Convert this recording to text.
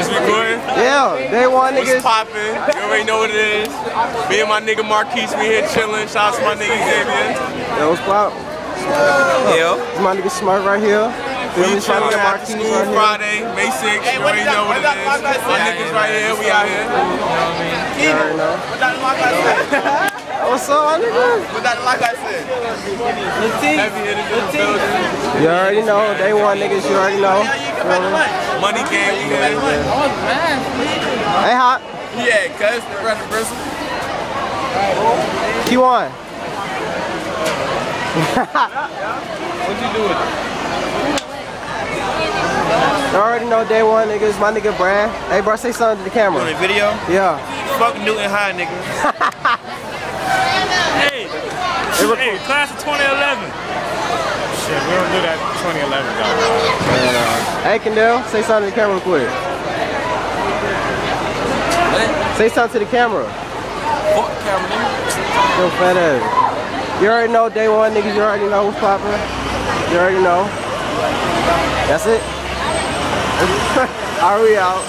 This recording? Yeah, day one What's niggas. poppin'? You already know what it is. Me and my nigga Marquise, we here chillin'. Shout out to my nigga Xavier. Yo, what's pop? Yeah. This my nigga Smart right here. We me? Shout to after Marquise school right here. Friday, May 6th. You already know what it is. My niggas right here, we out here. You already know. What's up, my nigga? Heavy hitters in the building. You already know. Day one niggas, you already know. Feel me? Money game, we here. Hey, Hot. Yeah, cuz, brother, brother. Q1. What you doing? I already know day one niggas. My nigga Brad. Hey, bro, say something to the camera. Doing a video? Yeah. Fuck Newton High, nigga. Hey, hey, class of 2011. Shit, we don't do that 2011 though. Hey, Kendall, say something to the camera real quick. Say something to the camera. Fuck camera, nigga. Yo, fat ass. You already know day one niggas. You already know what's poppin'. You already know. That's it. Are we out?